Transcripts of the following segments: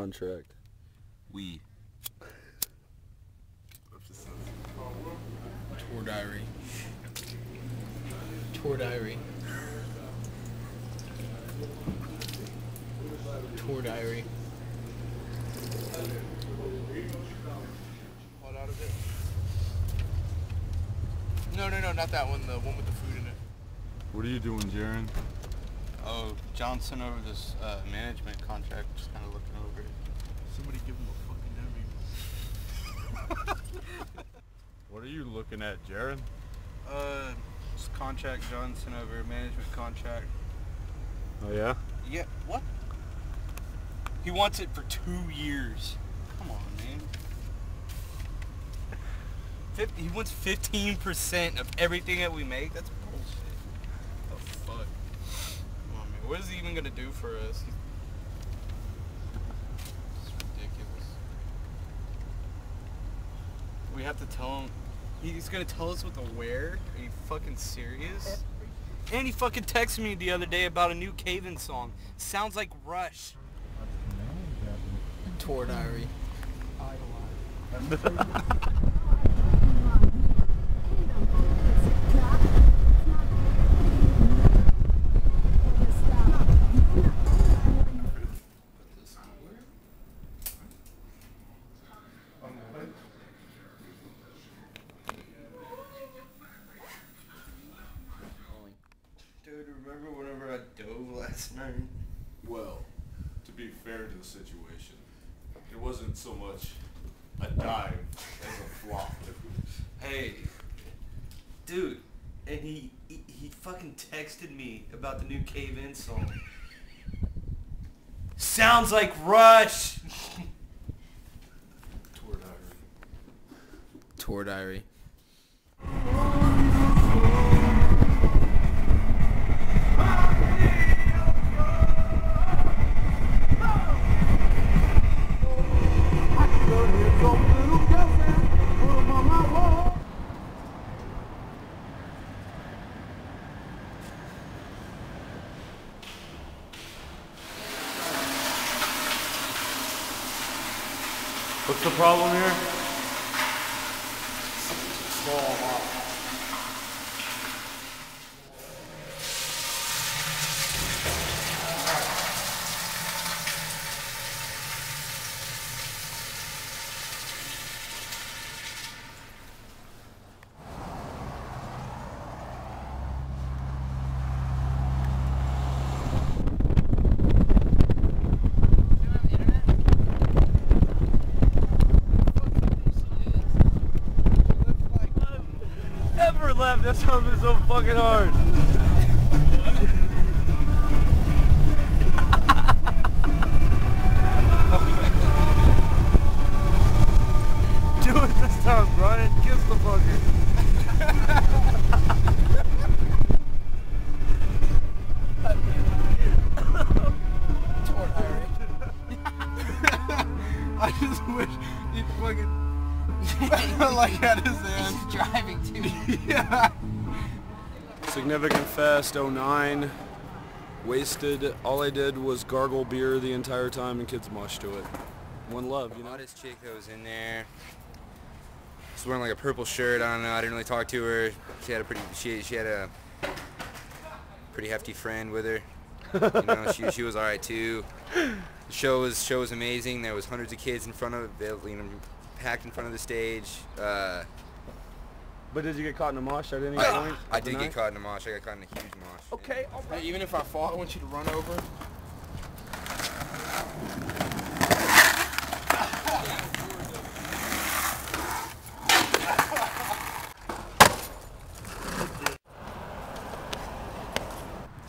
contract? We. Tour diary. Tour diary. Tour diary. What out of it? No, no, no, not that one. The one with the food in it. What are you doing, Jaron? Oh, John sent over this uh, management contract. Just kind of looking over it. Somebody give him a fucking dummy. What are you looking at, Jaron? Uh, this contract John sent over, management contract. Oh yeah? Yeah, what? He wants it for two years. Come on, man. Fif- he wants 15% of everything that we make? That's bullshit. The fuck? Come on, man. What is he even gonna do for us? It's ridiculous. We have to tell him. He's gonna tell us what to wear? Are you fucking serious? And he fucking texted me the other day about a new Cave In song. Sounds like Rush. Tour diary. Dude, remember whenever I dove last night? Well, to be fair to the situation, it wasn't so much a dive as a flop. Hey, dude, and he, he he fucking texted me about the new Cave In song. Sounds like Rush. Tour diary. Tour diary. Problem here? That sounds been so fucking hard. like had his hand. He's driving too. yeah. Significant Fest 09. Wasted. All I did was gargle beer the entire time and kids mosh to it. One love, you know? Hottest chick that was in there. She's wearing like a purple shirt. I don't know. I didn't really talk to her. She had a pretty. She she had a pretty hefty friend with her. You know, she she was all right too. The show was show was amazing. There was hundreds of kids in front of it. You know, packed in front of the stage. Uh, But did you get caught in a mosh at any I, point? I did night? get caught in a mosh. I got caught in a huge mosh. Okay, Hey, even if I fall, I want you to run over.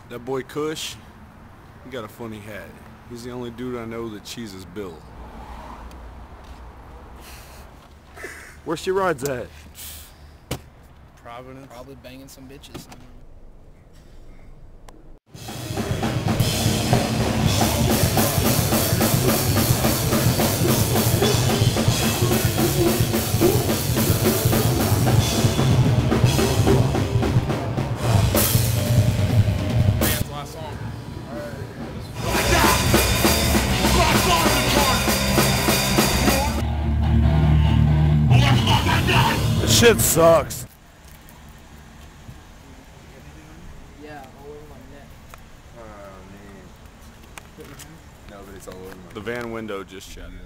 That boy Kush, he got a funny hat. He's the only dude I know that cheeses Bill. Where she rides at? Providence. Probably banging some bitches. Shit sucks. Yeah, all over my neck. Oh man. No, but it's all over The van window just shattered.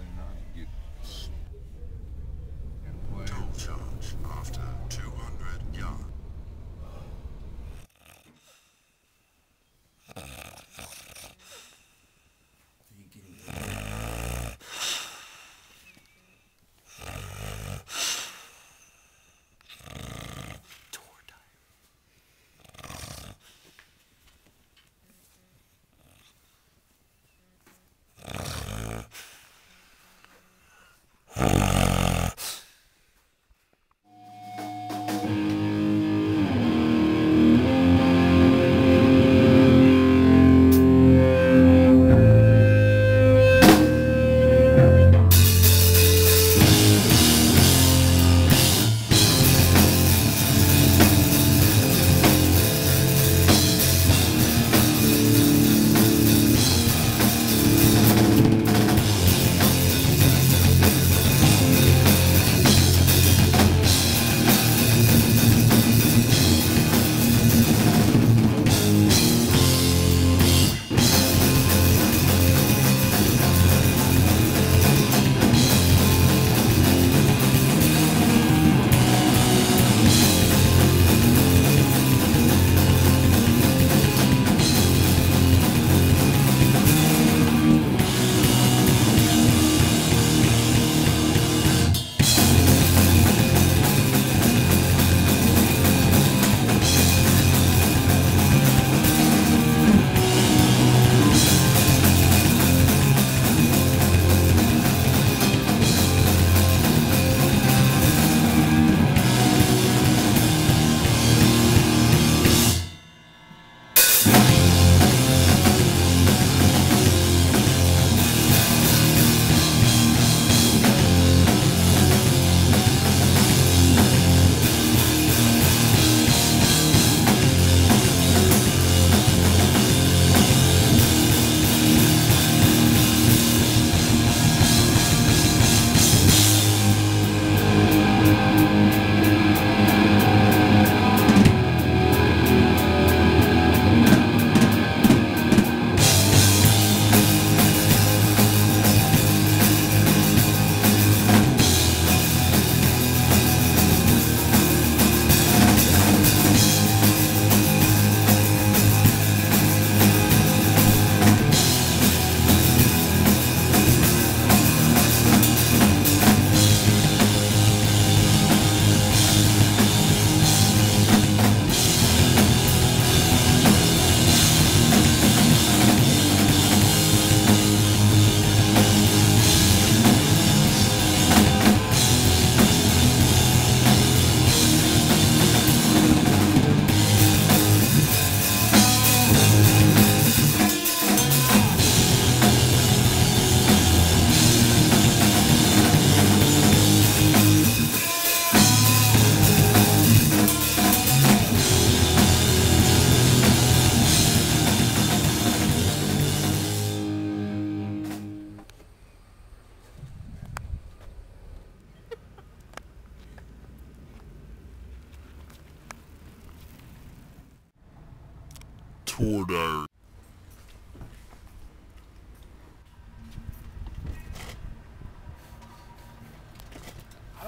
Tour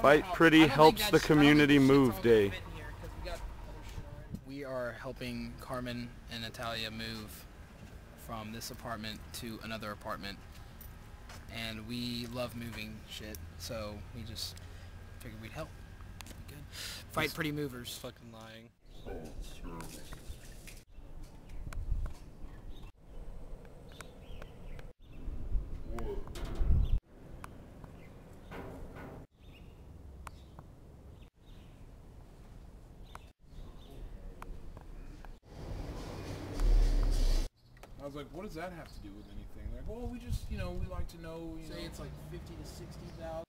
Fight Pretty helps the community move day. We are helping Carmen and Natalia move from this apartment to another apartment. And we love moving shit, so we just figured we'd help. Good. Fight Pretty Movers. Fucking lying. I was like, what does that have to do with anything? Like, well, we just, you know, we like to know, you Say know. it's like 50 to 60,000. You